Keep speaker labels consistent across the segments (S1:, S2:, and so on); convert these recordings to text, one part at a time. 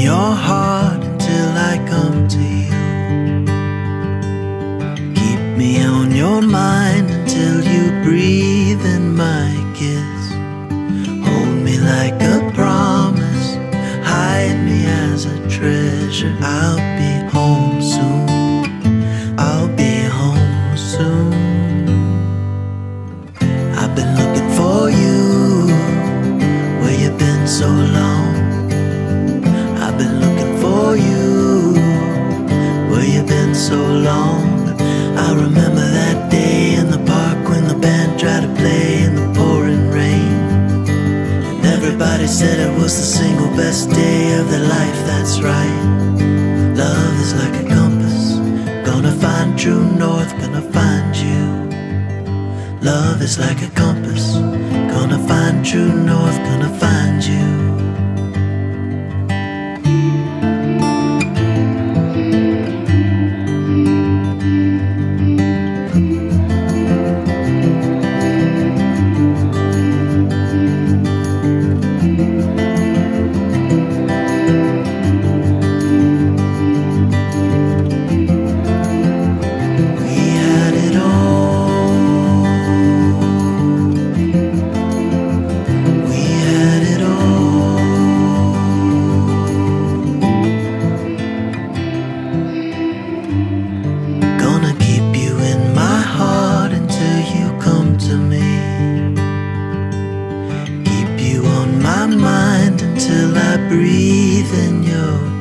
S1: your heart until I come to you. Keep me on your mind until you breathe in my kiss. Hold me like a promise, hide me as a treasure. I'll be home soon. I'll be home soon. I've been looking for you. Where you been so long? Long. I remember that day in the park when the band tried to play in the pouring rain. And everybody said it was the single best day of their life, that's right. Love is like a compass, gonna find true north, gonna find you. Love is like a compass, gonna find true north, gonna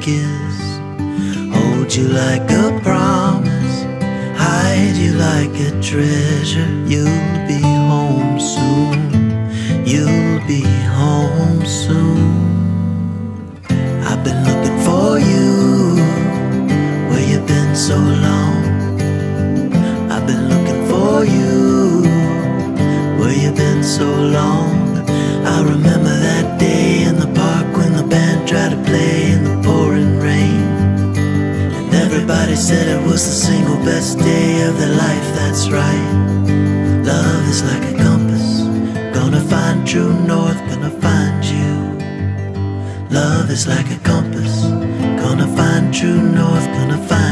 S1: kiss. Hold you like a promise, hide you like a treasure. You'll be home soon. You'll be home soon. I've been looking for you. Where you been so long? I've been looking for you. Where you been so long? I remember said it was the single best day of their life, that's right. Love is like a compass, gonna find true north, gonna find you. Love is like a compass, gonna find true north, gonna find